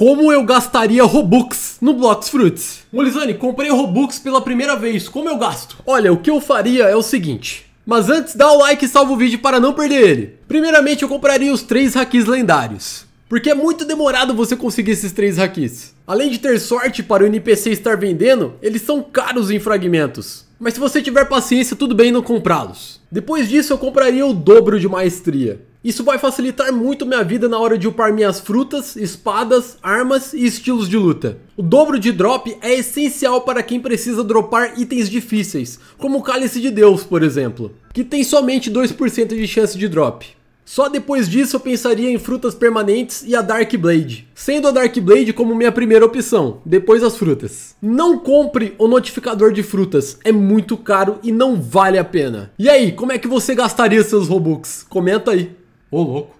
Como eu gastaria Robux no Blox Fruits? Molizane, comprei Robux pela primeira vez, como eu gasto? Olha, o que eu faria é o seguinte. Mas antes, dá o like e salva o vídeo para não perder ele. Primeiramente, eu compraria os três hakis lendários. Porque é muito demorado você conseguir esses três hakis. Além de ter sorte para o NPC estar vendendo, eles são caros em fragmentos. Mas se você tiver paciência, tudo bem não comprá-los. Depois disso, eu compraria o dobro de maestria. Isso vai facilitar muito minha vida na hora de upar minhas frutas, espadas, armas e estilos de luta. O dobro de drop é essencial para quem precisa dropar itens difíceis, como o Cálice de Deus, por exemplo, que tem somente 2% de chance de drop. Só depois disso eu pensaria em frutas permanentes e a Dark Blade, sendo a Dark Blade como minha primeira opção, depois as frutas. Não compre o notificador de frutas, é muito caro e não vale a pena. E aí, como é que você gastaria seus Robux? Comenta aí. Ô louco.